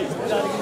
Dawaj,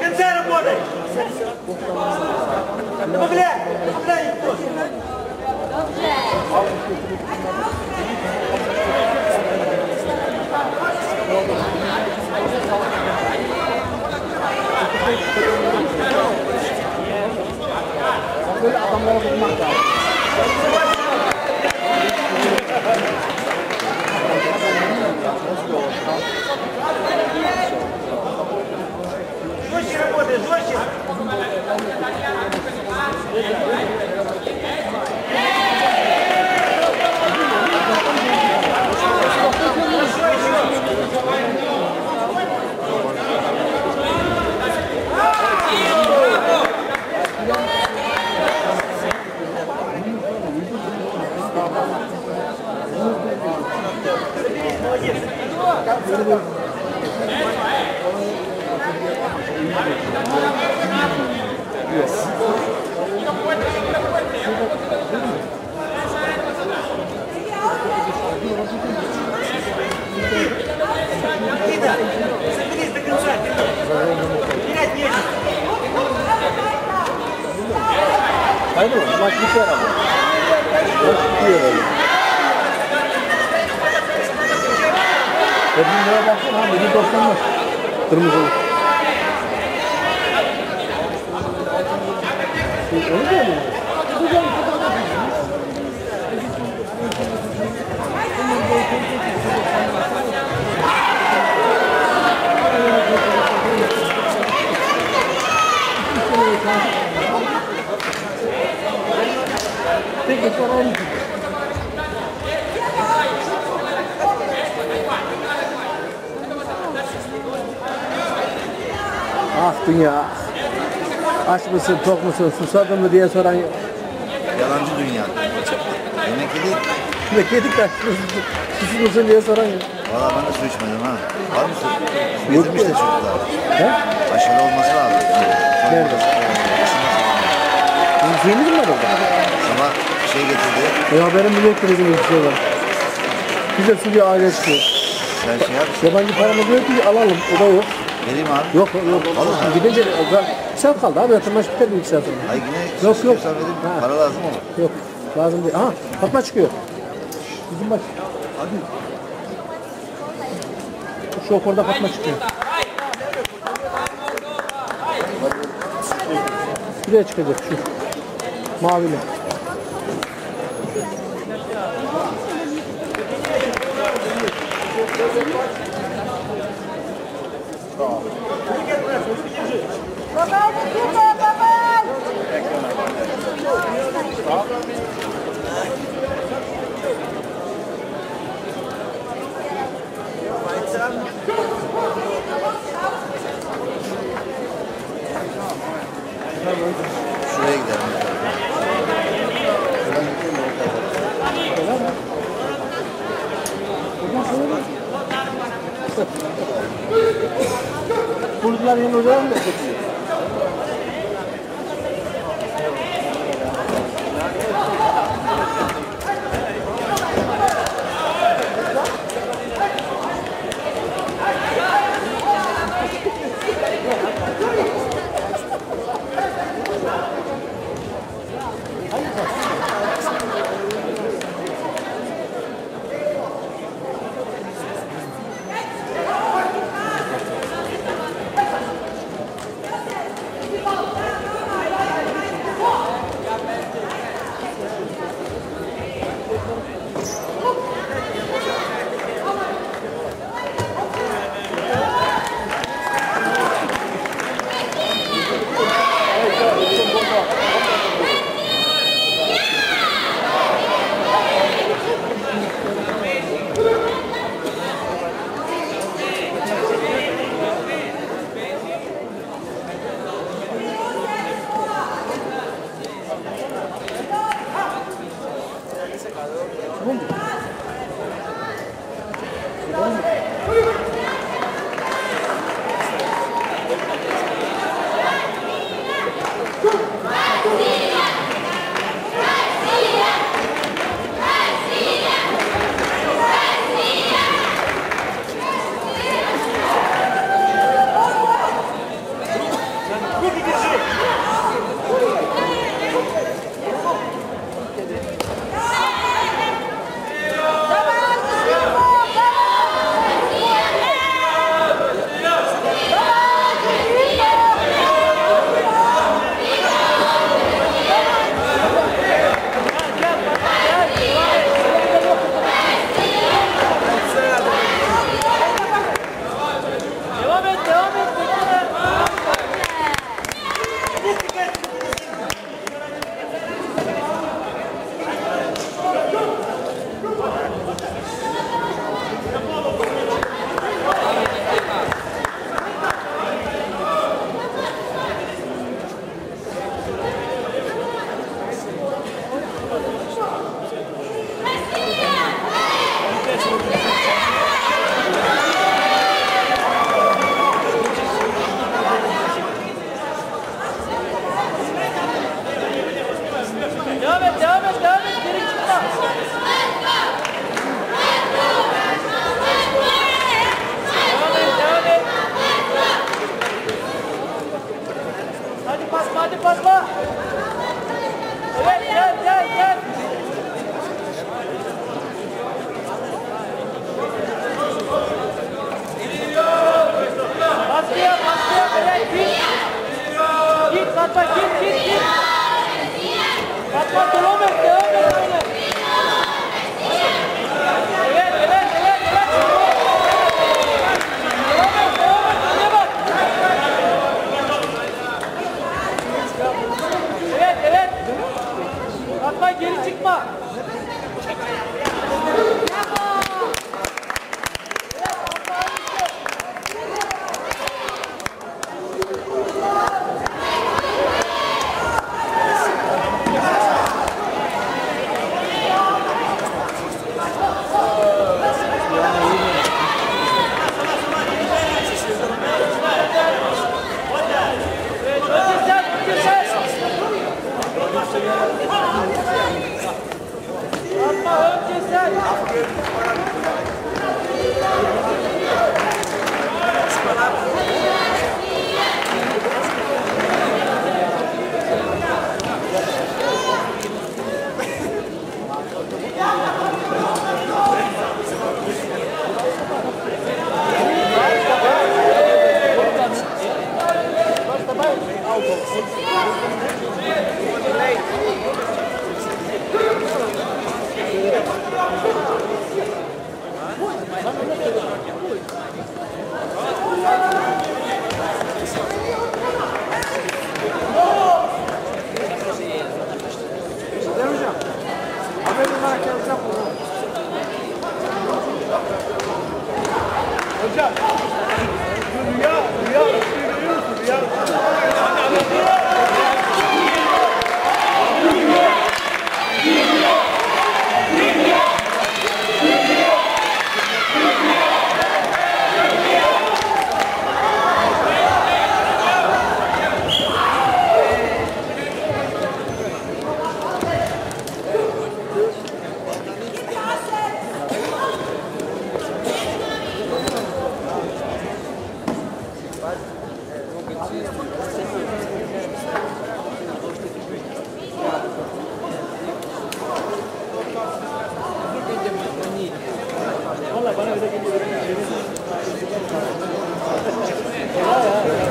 Cancela, pode! また。Hayır mı? Maç biter ama. Maç bitiyor öyle. Öbür lira baksana Peki sonra onu Ah dünya. Aç mısın, tok musun, susadın mı diye soran Yalancı dünya. Yemek yedik. Yemek yedik de susuz musun diye soran yok. Valla ben de su içmedim ha. Var mı su? Su getirmiş de çocuklar. He? Aşırı olması lazım. Nerede? Suyumuz mu var orada? Sabah şey getirdi. Ya benim millet turizmi bir şey. Bize su bir aile çıkıyor. Sen şey yap. Yabancı paramız yok ki alalım. O da yok. Vereyim abi. Yok yok. Vallahi. Gidince bir saat kaldı abi. Yatırmaş biter bir iki saat sonra. Ay yine Yok, yok. vereyim. Ha. Para lazım olur. Yok. Lazım değil. Aha Fatma çıkıyor. Bizim bak. Hadi. Şu okulda Fatma çıkıyor. Şuraya çıkacak şu. Mavili. Babão, babão! 金のジャン Boom. After Good job. Thank you.